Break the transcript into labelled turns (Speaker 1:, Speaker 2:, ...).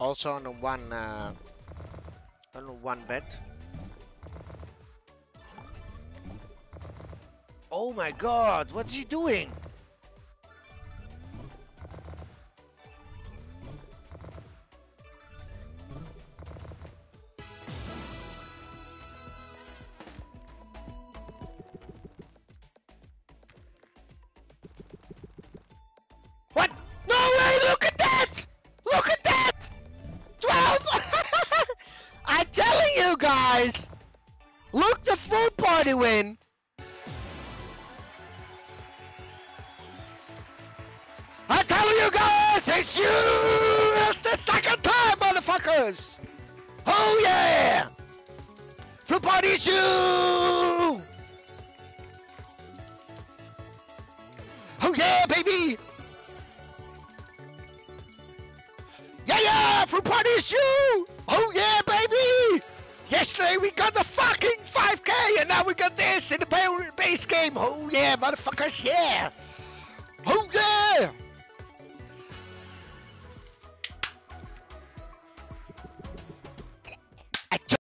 Speaker 1: Also on one uh, on one bet. Oh my god, what's he doing? You guys! Look the fruit party win! I tell you guys, it's you! It's the second time, motherfuckers! Oh yeah! Fruit party is you! Oh yeah, baby! Yeah, yeah! Fruit party is you! Oh yeah! yesterday we got the fucking 5K, and now we got this in the base game. Oh yeah, motherfuckers, yeah. Oh yeah.